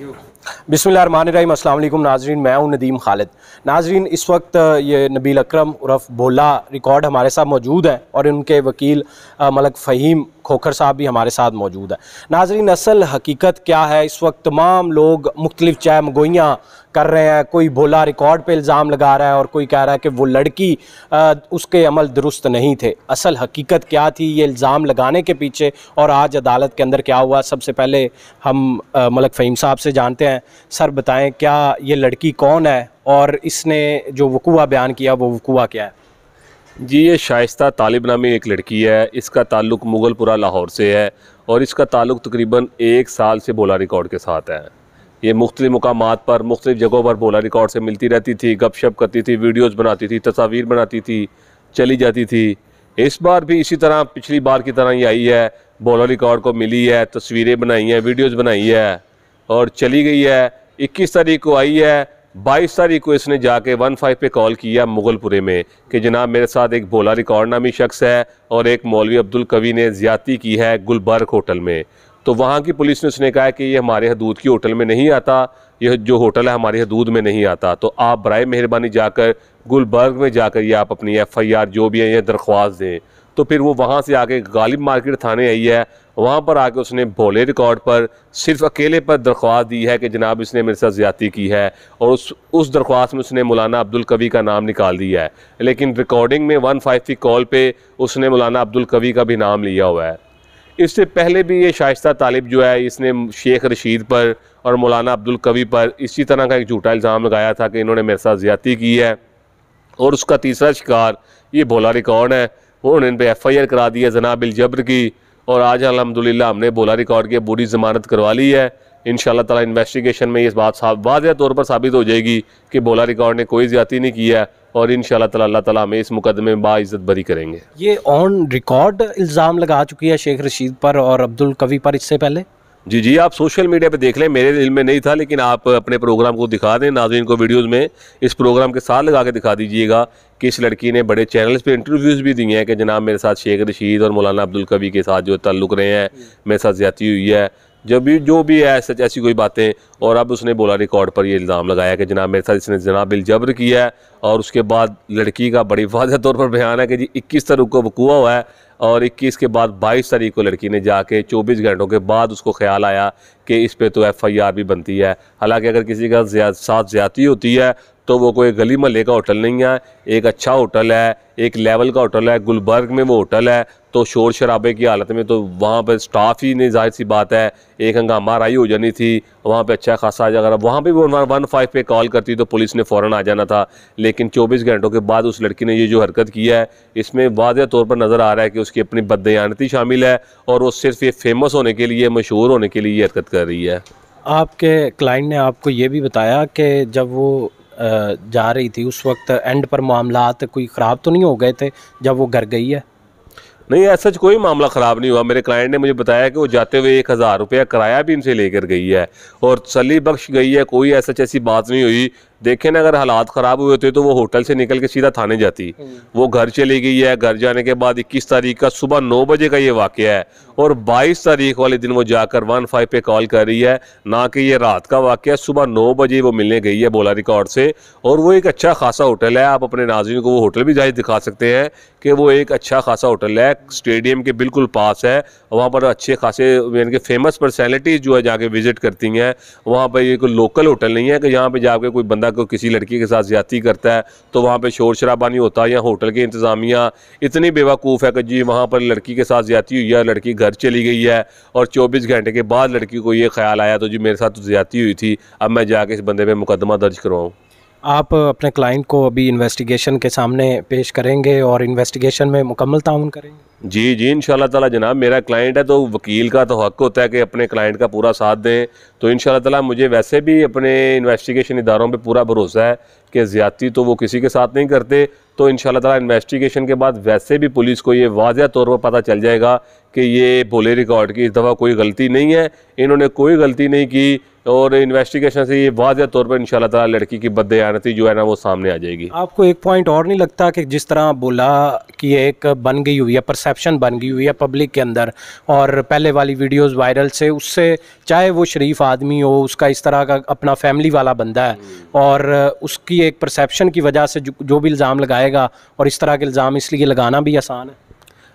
बिसमीम अल्लाम नाजरीन, मैं हूँ नदीम खालिद। नाजरीन, इस वक्त ये नबील अकरम उर्फ़ बोला रिकॉर्ड हमारे साथ मौजूद है और उनके वकील मलक फ़हीम खोखर साहब भी हमारे साथ मौजूद है। नाजरीन असल हकीकत क्या है? इस वक्त तमाम लोग मुख्तलिफ़ चाय मगोइयाँ कर रहे हैं। कोई बोला रिकॉर्ड पे इल्ज़ाम लगा रहा है और कोई कह रहा है कि वो लड़की आ, उसके अमल दुरुस्त नहीं थे। असल हकीकत क्या थी? ये इल्ज़ाम लगाने के पीछे और आज अदालत के अंदर क्या हुआ? सबसे पहले हम मलक फ़हीम साहब से जानते हैं। सर बताएँ क्या ये लड़की कौन है और इसने जो वकूआ बयान किया वो वकूआ क्या है? जी, ये शाइस्ता तालिब नामी एक लड़की है। इसका ताल्लुक मुगलपुरा, लाहौर से है और इसका ताल्लुक तकरीबन एक साल से बोला रिकॉर्ड के साथ है। ये मुख्तलि मकाम पर, मुख्तलिफ़ जगहों पर बोला रिकॉर्ड से मिलती रहती थी गप शप करती थी, वीडियोज़ बनाती थी, तस्वीर बनाती थी, चली जाती थी। इस बार भी इसी तरह पिछली बार की तरह ही आई है। बोला रिकॉर्ड को मिली है, तस्वीरें बनाई हैं, वीडियोज़ बनाई है और चली गई है। इक्कीस तारीख को आई है बाईस तारीख को इसने जाके वन फाइव पे कॉल किया मुगलपुरे में कि जनाब मेरे साथ एक बोला रिकॉर्ड नामी शख्स है और एक मौलवी अब्दुल कवी ने ज़्यादती की है गुलबर्ग होटल में। तो वहाँ की पुलिस ने उसने कहा कि ये हमारे हदूद की होटल में नहीं आता, यह जो होटल है हमारे हदूद में नहीं आता। तो आप बर मेहरबानी जाकर गुलबर्ग में जाकर ये आप अपनी एफ़ आई आर जो भी है ये दरख्वास्त दें। तो फिर वो वहाँ से आके गालिब मार्केट थाने आई है वहाँ पर आके उसने भोले रिकॉर्ड पर, सिर्फ़ अकेले पर दरख्वास्त दी है कि जनाब इसने मेरे साथ ज़्यादा की है और उस उस दरख्वास्त में उसने मौलाना अब्दुल कवी का नाम निकाल दिया है। लेकिन रिकॉर्डिंग में वन फाइव की कॉल पर उसने मौलाना अब्दुल कवी का भी नाम लिया हुआ है। इससे पहले भी ये शाइस्ता तालिब जो है, इसने शेख रशीद पर और मौलाना अब्दुल कवी पर इसी तरह का एक झूठा इल्ज़ाम लगाया था कि इन्होंने मेरे साथ ज़्यादती की है और उसका तीसरा शिकार, ये भोला रिकॉर्ड है, उन्होंने इन पर एफ़ आई आर करा दी है जनाबिल जबर की। और आज अलहमदिल्ला हमने बोला रिकॉर्ड की बुरी ज़मानत करवा ली है। इन ताला इन्वेस्टिगेशन में ये बात वाज तौर पर साबित हो जाएगी कि बोला रिकॉर्ड ने कोई ज़्यादा नहीं किया है और इन ताला अल्लाह ताला हमें इस मुकदमे में बाज़्ज़त बरी करेंगे। ये ऑन रिकॉर्ड इल्ज़ाम लगा चुकी है शेख रशीद पर और अब्दुल कवी पर इससे पहले? जी जी आप सोशल मीडिया पे देख लें मेरे दिल में नहीं था लेकिन आप अपने प्रोग्राम को दिखा दें नाजरीन को वीडियोस में इस प्रोग्राम के साथ लगा के दिखा दीजिएगा कि इस लड़की ने बड़े चैनल्स पे इंटरव्यूज़ भी दिए हैं कि जनाब मेरे साथ शेख रशीद और मौलाना अब्दुल कभी के साथ जो ताल्लुक़ रहे हैं, मेरे साथ ज़्यादा हुई है, जब भी, जो भी है सच ऐसी कोई बातें। और अब उसने बोला रिकॉर्ड पर ये इल्ज़ाम लगाया कि जनाब मेरे साथ इसने जनाब जबर किया है और उसके बाद लड़की का बड़ी वाजह तौर पर बयान है कि जी इक्कीस तारीख को वकूआ हुआ है और 21 के बाद 22 तारीख को लड़की ने जाके 24 घंटों के बाद उसको ख्याल आया कि इस पे तो एफआईआर भी बनती है। हालाँकि अगर किसी का साथ ज़्यादती होती है तो वो कोई गली महल्ले का होटल नहीं है। एक अच्छा होटल है, एक लेवल का होटल है, गुलबर्ग में वो होटल है तो शोर शराबे की हालत में तो वहाँ पर स्टाफ ही नहीं, ज़ाहिर सी बात है, एक हंगामा राई हो जानी थी, वहाँ पे अच्छा खासा अगर वहाँ पे भी वन फाइव पे कॉल करती तो पुलिस ने फ़ौरन आ जाना था, लेकिन 24 घंटों के बाद उस लड़की ने ये जो हरकत की है, इसमें वाजह तौर पर नज़र आ रहा है कि उसकी अपनी बदयानती शामिल है, और वो सिर्फ़ ये फ़ेमस होने के लिए, मशहूर होने के लिए ये हरकत कर रही है। आपके क्लाइंट ने आपको ये भी बताया कि जब वो जा रही थी उस वक्त एंड पर मामला कोई ख़राब तो नहीं हो गए थे जब वो घर गई है? नहीं ऐसा कोई मामला ख़राब नहीं हुआ। मेरे क्लाइंट ने मुझे बताया कि वो जाते हुए एक हज़ार रुपया किराया भी इनसे लेकर गई है और सली बख्श गई है कोई ऐसा ऐसी बात नहीं हुई। देखे ना अगर हालात ख़राब हुए होते तो वो होटल से निकल के सीधा थाने जाती। हम्म। वो घर चली गई है घर जाने के बाद इक्कीस तारीख का सुबह नौ बजे का ये वाक़ है। और बाईस तारीख वाले दिन वो जाकर वन फाइव पे कॉल कर रही है ना कि ये रात का वाक़ है सुबह नौ बजे वो मिलने गई है बोला रिकॉर्ड से। और वो एक अच्छा खासा होटल है आप अपने नाजरन को वो होटल भी ज़ाहिर दिखा सकते हैं कि वो एक अच्छा खासा होटल है स्टेडियम के बिल्कुल पास है वहाँ पर अच्छे खासे यानी कि फ़ेमस पर्सनैलिटीज़ जो है जाके विज़िट करती हैं। वहाँ पर ये कोई लोकल होटल नहीं है कि यहाँ पर जाके कोई बंदा को किसी लड़की के साथ ज़्यादा करता है तो वहाँ पर शोर शराबा नहीं होता या होटल के इंतज़ामिया, इतनी बेवकूफ़ है कि जी वहाँ पर लड़की के साथ ज़्यादा हुई है, लड़की घर चली गई है और चौबीस घंटे के बाद लड़की को ये ख्याल आया तो जी मेरे साथ ज़्यादा हुई थी, अब मैं जाके इस बंदे पर मुकदमा दर्ज करवाऊँ। आप अपने क्लाइंट को अभी इन्वेस्टिगेशन के सामने पेश करेंगे और इन्वेस्टिगेशन में मुकम्मल ताउन करेंगे? जी जी इन ताला जनाब, मेरा क्लाइंट है तो वकील का तो हक होता है कि अपने क्लाइंट का पूरा साथ दें। तो इन ताला मुझे वैसे भी अपने इन्वेस्टिगेशन इदारों पर पूरा भरोसा है कि ज़्यादती तो वो किसी के साथ नहीं करते। तो इन ताला इन्वेस्टिगेशन के बाद वैसे भी पुलिस को ये वाजह तौर पर पता चल जाएगा कि ये बोले रिकॉर्ड की इस दफ़ा कोई गलती नहीं है इन्होंने कोई गलती नहीं की और इन्वेस्टिगेशन से ये वाजह तौर पर इन ताला लड़की की बदयानती जो है ना वो सामने आ जाएगी। आपको एक पॉइंट और नहीं लगता कि जिस तरह बोला कि एक बन गई हुई है परसेप्शन बन गई हुई है पब्लिक के अंदर और पहले वाली वीडियोस वायरल से उससे चाहे वो शरीफ आदमी हो उसका इस तरह का अपना फैमिली वाला बंदा है और उसकी एक परसेप्शन की वजह से जो, जो भी इल्ज़ाम लगाएगा और इस तरह के इल्ज़ाम, इसलिए लगाना भी आसान है।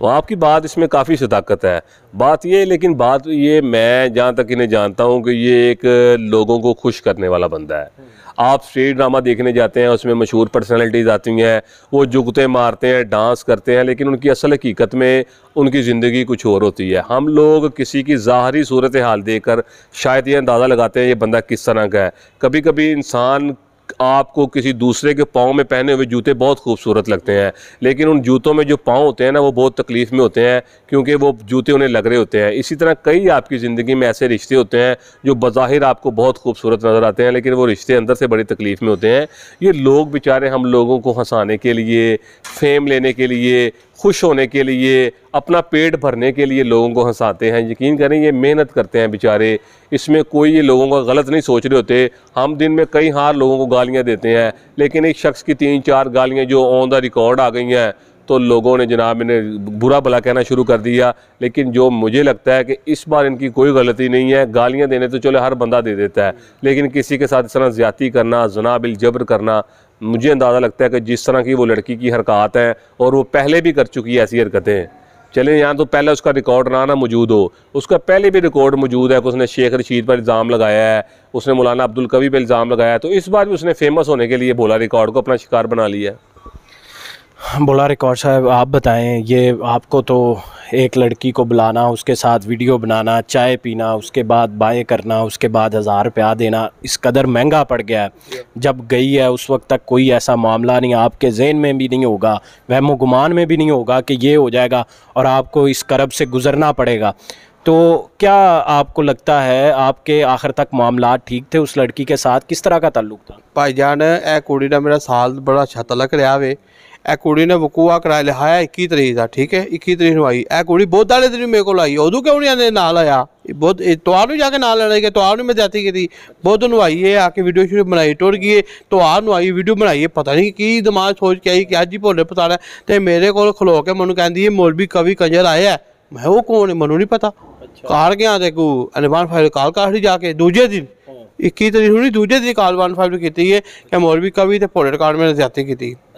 वो आपकी बात इसमें काफ़ी सदाकत है। बात ये, लेकिन बात ये मैं जहाँ तक इन्हें जानता हूँ कि ये एक लोगों को खुश करने वाला बंदा है। आप स्ट्रीट ड्रामा देखने जाते हैं, उसमें मशहूर पर्सनैलिटीज़ आती हैं, वो जुगते मारते हैं, डांस करते हैं, लेकिन उनकी असल हकीकत में उनकी ज़िंदगी कुछ और होती है। हम लोग किसी की ज़ाहरी सूरत हाल देकर शायद ये अंदाज़ा लगाते हैं, ये बंदा किस तरह का है। कभी कभी इंसान आपको किसी दूसरे के पाँव में पहने हुए जूते बहुत खूबसूरत लगते हैं। लेकिन उन जूतों में जो पाँव होते हैं ना, वो बहुत तकलीफ़ में होते हैं, क्योंकि वो जूते उन्हें लग रहे होते हैं। इसी तरह कई आपकी ज़िंदगी में ऐसे रिश्ते होते हैं, जो बज़ाहिर आपको बहुत खूबसूरत नज़र आते हैं, लेकिन वो रिश्ते अंदर से बड़ी तकलीफ़ में होते हैं। ये लोग बेचारे हम लोगों को हंसाने के लिए, फेम लेने के लिए, खुश होने के लिए अपना पेट भरने के लिए लोगों को हंसाते हैं। यकीन करें, ये मेहनत करते हैं बेचारे। इसमें कोई ये लोगों का गलत नहीं सोच रहे होते। हम दिन में कई हार लोगों को गालियाँ देते हैं, लेकिन एक शख्स की तीन चार गालियाँ जो ऑन द रिकॉर्ड आ गई हैं तो लोगों ने जनाब इन्हें बुरा भला कहना शुरू कर दिया। लेकिन जो मुझे लगता है कि इस बार इनकी कोई गलती नहीं है। गालियाँ देने तो चलो हर बंदा दे देता है, लेकिन किसी के साथ इस तरह ज़्यादा करना जनाबिल जबर करना, मुझे अंदाज़ा लगता है कि जिस तरह की वो लड़की की हरकत है और वो पहले भी कर चुकी है ऐसी हरकतें। चले यहाँ तो पहले उसका रिकॉर्ड ना ना मौजूद हो। उसका पहले भी रिकॉर्ड मौजूद है कि उसने शेख रशीद पर इल्ज़ाम लगाया है, उसने मौलाना अब्दुल कवी पर इल्ज़ाम लगाया तो इस बार भी उसने फ़ेमस होने के लिए बोला रिकॉर्ड को अपना शिकार बना लिया बोला रिकॉर्ड साहब, आप बताएँ, ये आपको तो एक लड़की को बुलाना उसके साथ वीडियो बनाना चाय पीना उसके बाद बाएँ करना उसके बाद हज़ार रुपया देना इस कदर महँगा पड़ गया है। जब गई है उस वक्त तक कोई ऐसा मामला नहीं आपके जहन में भी नहीं होगा वहमो गुमान में भी नहीं होगा कि ये हो जाएगा और आपको इस करब से गुज़रना पड़ेगा। तो क्या आपको लगता है आपके आखिर तक मामला ठीक थे उस लड़की के साथ? किस तरह का ताल्लुक था? भाई जान ए कुड़ी का मेरा साल बड़ा अच्छा तलक रहा वे। ਇਹ ਕੁੜੀ ਨੇ ਵਕੂਆ ਕਰਾ ਲਿਆ 21 ਤਰੀਕ ਦਾ ਠੀਕ ਹੈ 21 ਤਰੀਕ ਨੂੰ ਆਈ ਇਹ ਕੁੜੀ ਬੁੱਧ ਵਾਲੇ ਦਿਨ ਮੇਰੇ ਕੋਲ ਆਈ ਉਦੋਂ ਕਿਉਂ ਨਹੀਂ ਆਂਦੇ ਨਾਲ ਆਇਆ ਬੁੱਧ ਤਵਾਰ ਨੂੰ ਜਾ ਕੇ ਨਾਲ ਲੈਣਾ ਕਿ ਤਵਾਰ ਨੂੰ ਮੈਂ ਜਾਤੀ ਕੀਤੀ ਬੁੱਧ ਨੂੰ ਆਈ ਇਹ ਆ ਕੇ ਵੀਡੀਓ ਸ਼ੂਟ ਬਣਾਈ ਟੁਰ ਗਈ ਤਵਾਰ ਨੂੰ ਆਈ ਵੀਡੀਓ ਬਣਾਈ ਪਤਾ ਨਹੀਂ ਕੀ ਦਿਮਾਗ ਸੋਚ ਕੇ ਆਈ ਕਿ ਅੱਜ ਹੀ ਭੋਲੇ ਪਤਾੜਾ ਤੇ ਮੇਰੇ ਕੋਲ ਖਲੋ ਕੇ ਮੈਨੂੰ ਕਹਿੰਦੀ ਇਹ ਮੌਲਵੀ ਕਵੀ ਕੰਜਰ ਆਇਆ ਮੈਂ ਉਹ ਕੌਣ ਹੈ ਮੈਨੂੰ ਨਹੀਂ ਪਤਾ ਕਾਰ ਗਿਆ ਤੇ ਕੋ ਅਨਵਾਨ ਫਾਈਲ ਕਾਲ ਕਾਹੜੀ ਜਾ ਕੇ ਦੂਜੇ ਦਿਨ 21 ਤਰੀਕ ਨੂੰ ਦੂਜੇ ਦਿਨ ਕਾਲ 15 ਕੀਤੀ ਹੈ ਕਿ ਮੌਲਵੀ ਕਵੀ ਤੇ ਭੋਲੇ ਕਾਰਡ ਮੈਂ ਜਾਤੀ ਕੀਤੀ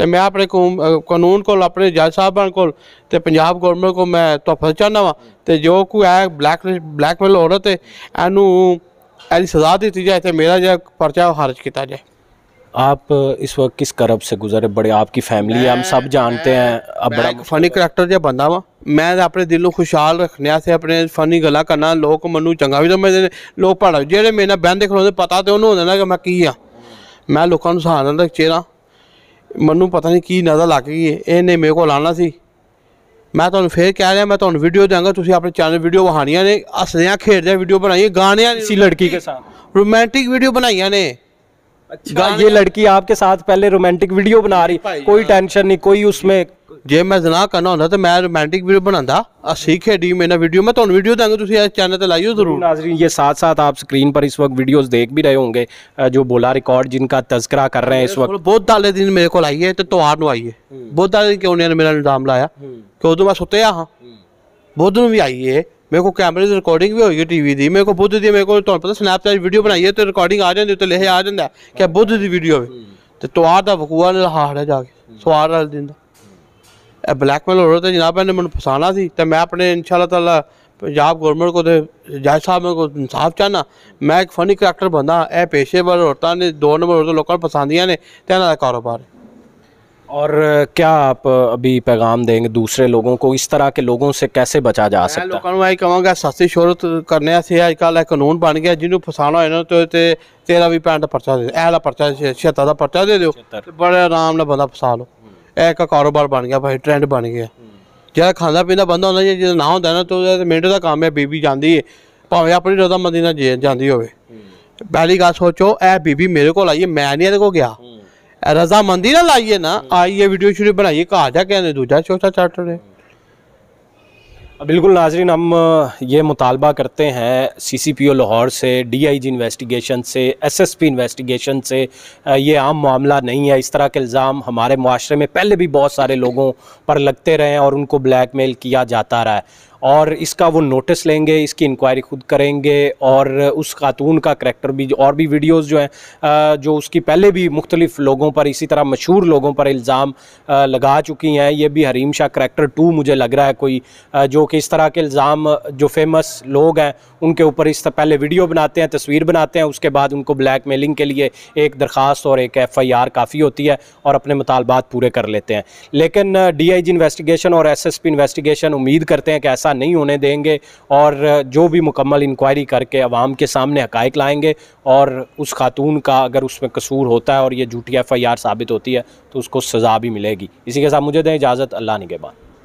ਤੇ ਮੈਂ ਆਪਣੇ ਕਾਨੂੰਨ ਕੋਲ ਆਪਣੇ ਜੱਜ ਸਾਹਿਬਾਂ ਕੋਲ ਤੇ ਪੰਜਾਬ ਗਵਰਨਮੈਂਟ ਕੋਲ ਮੈਂ ਤੋਹਫਾ ਚਾਹਨਾ ਵਾ ਤੇ ਜੋ ਕੋਈ ਹੈ ਬਲੈਕ ਬਲੈਕਮੇਲ ਹੋ ਰਿਹਾ ਤੇ ਇਹਨੂੰ ऐसी सजा दी जाए तो मेरा जो पर्चा खारिज किया जाए आप इस वक्त किस करब से गुजरे बड़े आपकी फैमिली हम सब जानते हैं अब बड़ा फनी करैक्टर जो बंदा वा मैं अपने दिल को खुशहाल रखने से अपने फनी गल् करना लोग मनु चंगा भी समझते लोग भाड़ा जेह्ड़े मेरे बहते खड़ोते पता तो उन्होंने होंदा ना कि मैं की हाँ मैं लोगों को सहारा चेहरा मनु पता नहीं की नज़र लग गई है ये नहीं मेरे को आना सी ਮੈਂ ਤੁਹਾਨੂੰ ਫੇਰ ਕਹਿ ਰਿਹਾ ਮੈਂ ਤੁਹਾਨੂੰ ਵੀਡੀਓ ਦਾਂਗਾ ਤੁਸੀਂ ਆਪਣੇ ਚੈਨਲ ਵੀਡੀਓ ਵਹਾਣੀਆਂ ਨੇ ਹੱਸਦਿਆਂ ਖੇਡਦਿਆਂ ਵੀਡੀਓ ਬਣਾਈਏ ਗਾਣਿਆਂ इसी लड़की के साथ रोमांटिक वीडियो बनाइया ने अच्छा ये लड़की आपके साथ पहले रोमांटिक वीडियो बना रही कोई टेंशन नहीं कोई उसमें ਜੇ ਮੈਂ ਜ਼ਨਾ ਕਰਨਾ ਹੁੰਦਾ ਤਾਂ ਮੈਂ ਰੋਮਾਂਟਿਕ ਵੀਡੀਓ ਬਣਾਉਂਦਾ ਅਸੀਂ ਖੇਡੀ ਮੇਰਾ ਵੀਡੀਓ मैं ਤੁਹਾਨੂੰ ਵੀਡੀਓ ਦਾਂਗਾ ਤੁਸੀਂ ਇਸ ਚੈਨਲ ਤੇ ਲਾਈਓ ਜ਼ਰੂਰ नाजरीन ये साथ साथ आप स्क्रीन पर इस वक्त वीडियोस देख भी रहे होंगे जो बोला रिकॉर्ड जिनका तस्करा कर रहे हैं इस वक्त ਬਹੁਤ ਦਾਲੇ ਦਿਨ ਮੇਰੇ ਕੋਲ ਆਈ ਹੈ ਤੇ ਤੁਹਾਰ ਨੂੰ ਆਈ ਹੈ ਬਹੁਤ ਦਾਲੇ ਕਿਉਂ ਨੇ ਮੇਰਾ ਇਲਜ਼ਾਮ ਲਾਇਆ ਕਿ ਉਦੋਂ ਮੈਂ ਸੁੱਤਿਆ ਹਾਂ ਬੁੱਧ ਨੂੰ ਵੀ ਆਈ ਹੈ ਮੇਰੇ ਕੋਲ ਕੈਮਰੇ ਦੀ ਰਿਕਾਰਡਿੰਗ ਵੀ ਹੋਈ ਹੈ ਟੀਵੀ ਦੀ ਮੇਰੇ ਕੋਲ ਬੁੱਧ ਦੀ ਮੇਰੇ ਕੋਲ ਤੁਹਾਨੂੰ ਪਤਾ ਸਨੈਪਚੈਟ ਵੀਡੀਓ ਬਣਾਈ ਹੈ ਤੇ ਰਿਕਾਰਡਿੰਗ ਆ ਜਾਂਦੀ ਉੱਤੇ ਲਿਖਿਆ ਆ ਜਾਂਦਾ ਕਿ ਬੁੱਧ ਦੀ ਵੀਡੀਓ ਹੋਵੇ ਤੇ ਤੁਹਾਰ ਦਾ ਵਕੂਆ ਨੇ ਹਾੜ ਜਾ ਕੇ ਸਵਾਰ ਵਾਲੇ ਦਿਨ ਦਾ ਇਹ ਬਲੈਕਮੇਲ ਹੋ ਰਿਹਾ ਤੇ ਜਨਾਬ ਇਹਨੇ ਮੈਨੂੰ ਫਸਾਣਾ ਸੀ ਤੇ ਮੈਂ ਆਪਣੇ ਇਨਸ਼ਾਅੱਲਾ ਤਾਲਾ ਪੰਜਾਬ ਗਵਰਨਮੈਂਟ ਕੋ ਤੇ ਜੱਜ ਸਾਹਿਬ ਕੋ ਇਨਸਾਫ ਚਾਹਨਾ ਮੈਂ ਇੱਕ ਫਨੀ ਕਰੈਕਟਰ ਬੰਦਾ ਇਹ ਪੇਸ਼ੇਵਰ ਔਰਤਾਂ ਨੇ ਦੋ ਨੰਬਰ ਔਰਤਾਂ ਲੋਕਾਂ ਨੂੰ ਪਸੰਦੀਆਂ ਨੇ ਤੇ ਇਹਨਾਂ ਦਾ ਕਾਰੋਬਾਰ और क्या आप अभी पैगाम देंगे दूसरे लोगों को इस तरह के लोगों से कैसे बचा जा ਮੈਂ सकता है ਲੋਕਾਂ ਨੂੰ ਇਹ ਕਹਾਂਗਾ ਸਸਤੀ ਸ਼ੋਹਰਤ ਕਰਨੇ ਅਸੀਂ ਅੱਜ ਕੱਲ੍ਹ ਇਹ ਕਾਨੂੰਨ ਬਣ ਗਿਆ ਜਿਹਨੂੰ ਫਸਾਣਾ ਹੋਏ ਨਾ ਤੇ ਤੇ ਤੇਰਾ ਵੀ ਪੈਂਟ ਪਰਚਾ ਦੇ ਇਹ ਵਾਲਾ ਪਰਚਾ ਛੇਤਾ ਦਾ ਪਰਚਾ ਦੇ ਦਿਓ ਤੇ ਬੜੇ ਆਰਾਮ ਨਾਲ ਬੰਦਾ ਫਸਾ ਲਓ ਇਹ ਇੱਕ ਕਾਰੋਬਾਰ ਬਣ ਗਿਆ, ਭਾਈ ਟ੍ਰੈਂਡ ਬਣ ਗਿਆ। ਜਿਹੜਾ ਖਾਂਦਾ ਪੀਂਦਾ ਬੰਦਾ ਹੁੰਦਾ, ਜੇ ਜੇ ਨਾ ਹੁੰਦਾ ਨਾ, ਤਾਂ ਮਿੰਟ ਦਾ ਕੰਮ ਹੈ, ਬੀਬੀ ਜਾਂਦੀ ਹੈ ਭਾਵੇਂ ਆਪਣੀ ਰਜ਼ਾਮੰਦੀ ਨਾਲ ਜੇ- ਜਾਂਦੀ ਹੋਵੇ। ਪਹਿਲੀ ਗੱਲ ਸੋਚੋ, ਇਹ ਬੀਬੀ ਮੇਰੇ ਕੋਲ ਆਈ ਹੈ ਮੈਂ ਨਹੀਂ ਇਹਦੇ ਕੋਲ ਗਿਆ। ਰਜ਼ਾਮੰਦੀ ਨਾਲ ਆਈਏ ਨਾ ਆਈਏ ਵੀਡੀਓ ਸ਼ੂਡੀਓ ਬਣਾਈਏ ਘਰ ਜਾ ਕੇ ਇਹਨੇ ਦੂਜਾ ਛੋਟਾ ਚਾਰਟ ਰਹੇ बिल्कुल नाजरीन, हम ये मुतालबा करते हैं सी सी पी ओ लाहौर से डी आई जी इन्वेस्टिगेशन से एस एस पी इन्वेस्टिगेशन से। ये आम मामला नहीं है। इस तरह के इल्ज़ाम हमारे माशरे में पहले भी बहुत सारे लोगों पर लगते रहे हैं और उनको ब्लैक मेल किया जाता रहा है। और इसका वो नोटिस लेंगे, इसकी इंक्वायरी खुद करेंगे और उस खातून का करेक्टर भी, और भी वीडियोस जो हैं जो उसकी पहले भी मुख्तलिफ़ लोगों पर, इसी तरह मशहूर लोगों पर इल्ज़ाम लगा चुकी हैं। ये भी हरीम शाह करेक्टर टू मुझे लग रहा है कोई जो कि इस तरह के इल्ज़ाम, जो फ़ेमस लोग हैं, उनके ऊपर इस पहले वीडियो बनाते हैं, तस्वीर बनाते हैं, उसके बाद उनको ब्लैक मेलिंग के लिए एक दरख्वास्त और एक एफ़ आई आर काफ़ी होती है और अपने मुतालबात पूरे कर लेते हैं। लेकिन डी आई जी इन्वेस्टिगेशन और एस एस पी इन्वेस्टिगेशन उम्मीद करते हैं कि ऐसा नहीं होने देंगे और जो भी मुकम्मल इंक्वायरी करके अवाम के सामने हकैक लाएँगे और उस खातून का अगर उसमें कसूर होता है और ये झूठी एफ़ आई आर साबित होती है तो उसको सज़ा भी मिलेगी। इसी के साथ मुझे दें इजाज़त, अल्लाह निगेबान